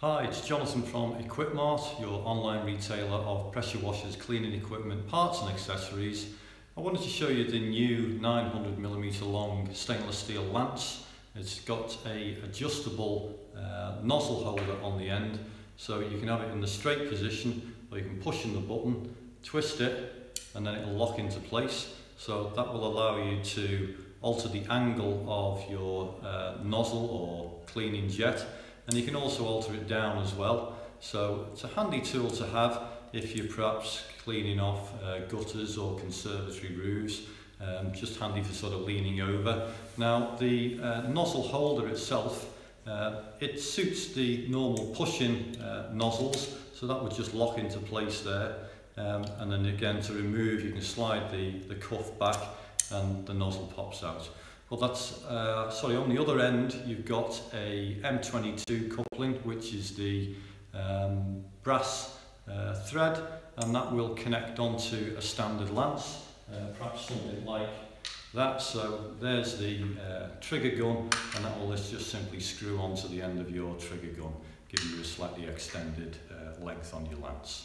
Hi, it's Jonathan from Equipmart, your online retailer of pressure washers, cleaning equipment, parts and accessories. I wanted to show you the new 900mm long stainless steel lance. It's got a adjustable uh, nozzle holder on the end, so you can have it in the straight position, or you can push in the button, twist it, and then it'll lock into place. So that will allow you to alter the angle of your uh, nozzle or cleaning jet and you can also alter it down as well. So it's a handy tool to have if you're perhaps cleaning off uh, gutters or conservatory roofs, um, just handy for sort of leaning over. Now the uh, nozzle holder itself, uh, it suits the normal pushing uh, nozzles, so that would just lock into place there. Um, and then again to remove, you can slide the, the cuff back and the nozzle pops out. Well, that's uh, sorry. On the other end, you've got a M22 coupling, which is the um, brass uh, thread, and that will connect onto a standard lance, uh, perhaps something like that. So there's the uh, trigger gun, and that will just simply screw onto the end of your trigger gun, giving you a slightly extended uh, length on your lance.